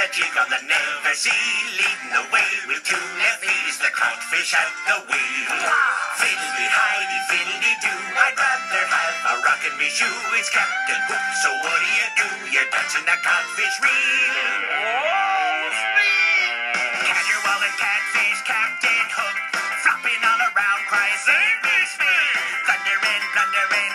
a jig on the Never Sea, leading the way with two left is the codfish at the wheel. Fiddly Heidi, fiddly do, I'd rather have a rock in me shoe. It's Captain Hook, so what do you do? You're dancing the codfish reel. And catfish, Captain Hook, flopping all around, cries, save me, speed. Thunder and blunder and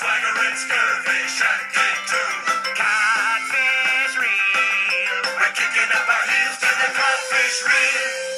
Looks like a red fish to. Codfish reel. We're kicking up our heels to the codfish reel.